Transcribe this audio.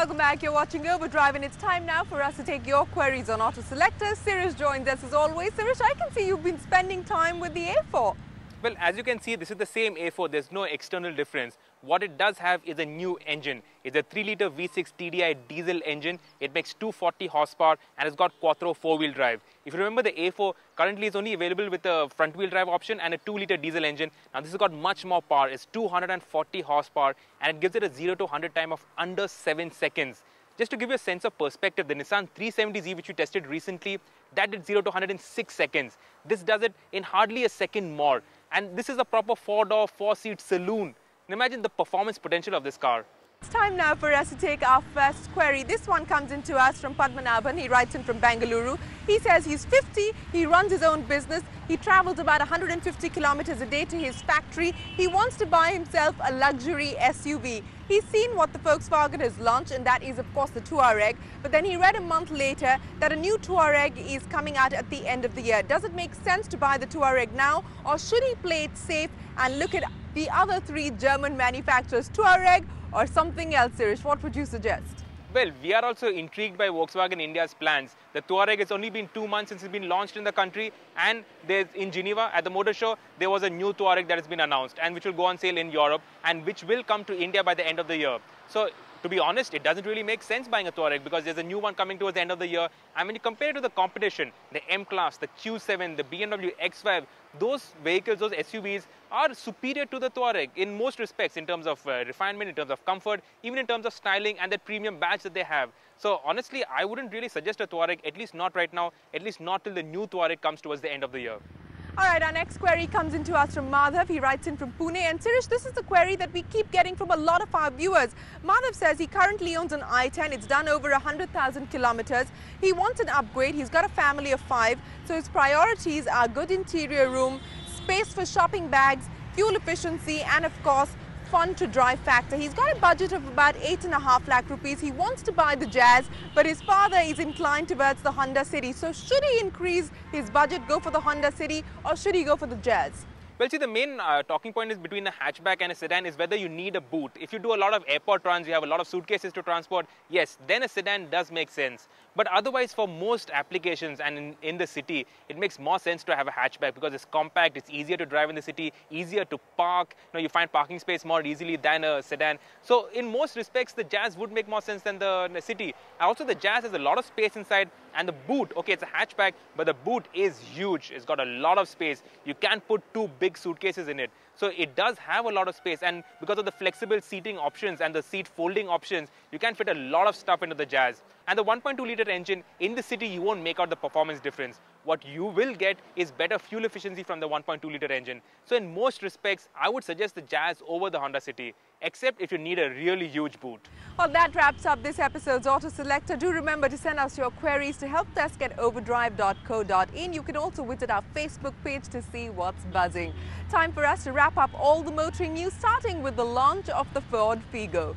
Welcome back. You're watching Overdrive, and it's time now for us to take your queries on Auto Selector. Sirish joins us as always. Sirish, I can see you've been spending time with the A4. Well, as you can see, this is the same A4. There's no external difference. What it does have is a new engine. It's a 3-liter V6 TDI diesel engine. It makes 240 horsepower and it's got Quattro 4-wheel drive. If you remember, the A4 currently is only available with a front-wheel drive option and a 2-liter diesel engine. Now, this has got much more power. It's 240 horsepower and it gives it a 0 to 100 time of under 7 seconds. Just to give you a sense of perspective, the Nissan 370Z, which we tested recently, that did 0 to 100 in 6 seconds. This does it in hardly a second more. And this is a proper four-door, four-seat saloon. And imagine the performance potential of this car. It's time now for us to take our first query. This one comes in to us from Padmanabhan. He writes in from Bangalore. He says he's 50, he runs his own business, he travels about 150 kilometers a day to his factory. He wants to buy himself a luxury SUV. He's seen what the Volkswagen has launched, and that is, of course, the Touareg. But then he read a month later that a new Touareg is coming out at the end of the year. Does it make sense to buy the Touareg now, or should he play it safe and look at the other three German manufacturers, Touareg, or something else, Sirish? What would you suggest? Well, we are also intrigued by Volkswagen India's plans. The Touareg has only been two months since it's been launched in the country, and there's in Geneva at the motor show, there was a new Touareg that has been announced, and which will go on sale in Europe, and which will come to India by the end of the year. So to be honest, it doesn't really make sense buying a Touareg because there's a new one coming towards the end of the year. And when you compare it to the competition, the M-Class, the Q7, the BMW X5, those vehicles, those SUVs are superior to the Touareg in most respects in terms of uh, refinement, in terms of comfort, even in terms of styling and that premium badge that they have. So honestly, I wouldn't really suggest a Touareg, at least not right now, at least not till the new Touareg comes towards the end of the year. All right, our next query comes into us from Madhav. He writes in from Pune. And Sirish, this is the query that we keep getting from a lot of our viewers. Madhav says he currently owns an i10. It's done over 100,000 kilometers. He wants an upgrade. He's got a family of five. So his priorities are good interior room, space for shopping bags, fuel efficiency, and of course, fun to drive factor. He's got a budget of about eight and a half lakh rupees. He wants to buy the Jazz, but his father is inclined towards the Honda City. So should he increase his budget, go for the Honda City, or should he go for the Jazz? Well, see, the main uh, talking point is between a hatchback and a sedan is whether you need a boot. If you do a lot of airport runs, you have a lot of suitcases to transport, yes, then a sedan does make sense. But otherwise, for most applications and in, in the city, it makes more sense to have a hatchback because it's compact, it's easier to drive in the city, easier to park. You know, you find parking space more easily than a sedan. So in most respects, the Jazz would make more sense than the, the city. Also, the Jazz has a lot of space inside and the boot, okay, it's a hatchback, but the boot is huge. It's got a lot of space. You can put two big suitcases in it. So it does have a lot of space and because of the flexible seating options and the seat folding options, you can fit a lot of stuff into the Jazz. And the 1.2 liter engine, in the city, you won't make out the performance difference. What you will get is better fuel efficiency from the 1.2 liter engine. So in most respects, I would suggest the Jazz over the Honda City, except if you need a really huge boot. Well, that wraps up this episode's Auto Selector. Do remember to send us your queries to helpdesk at overdrive.co.in. You can also visit our Facebook page to see what's buzzing. Time for us to wrap up all the motoring news, starting with the launch of the Ford Figo.